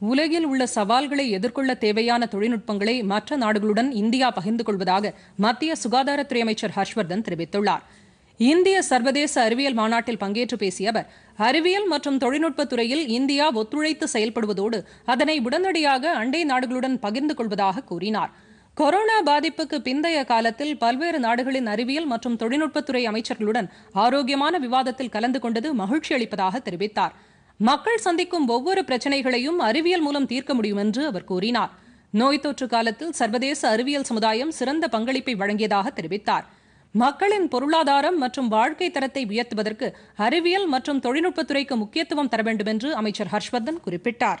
உலகில் உள்ள சவால்களை எதிர்கொள்ள தேவையான தொழில்நுட்பங்களை மற்ற நாடுகளுடன் இந்தியா பகிர்ந்து கொள்வதாக மத்திய சுகாதாரத்துறை அமைச்சர் ஹர்ஷ்வர்தன் தெரிவித்துள்ளார். இந்திய சர்வதேச அறிவியல் மாநாட்டில் பங்கேற்று பேசிய அவர் அறிவியல் மற்றும் தொழில்நுட்பத் துறையில் இந்தியா ஒத்துழைத்து செயல்படுவதோடு அதனை உடனடியாக அண்டை நாடுகளுடன் பகிர்ந்து கொள்வதாக கூறினார். கொரோனா பாதிப்புக்கு பிந்தைய காலத்தில் பல்வேறு நாடுகளின் அறிவியல் மற்றும் தொழில்நுட்பத்துறை அமைச்சர்களுடன் ஆரோக்கியமான விவாதத்தில் கலந்து கொண்டது மகிழ்ச்சி அளிப்பதாக தெரிவித்தார். மக்கள் சந்திக்கும் ஒவ்வொரு பிரச்சனைகளையும் அறிவியல் மூலம் தீர்க்க முடியும் என்று அவர் கூறினார். நோய் தொற்று காலத்தில் சர்வதேச அறிவியல் சமுதாயம் சிறந்த பங்களிப்பை வழங்கியதாக தெரிவித்தார். மக்களின் பொருளாதாரம் மற்றும் வாழ்க்கை தரத்தை உயர்த்துவதற்கு அறிவியல் மற்றும் தொழில்நுட்பத்துறைக்கு முக்கியத்துவம் தர வேண்டும் என்று அமைச்சர் ஹர்ஷ்வர்தன் குறிப்பிட்டார்.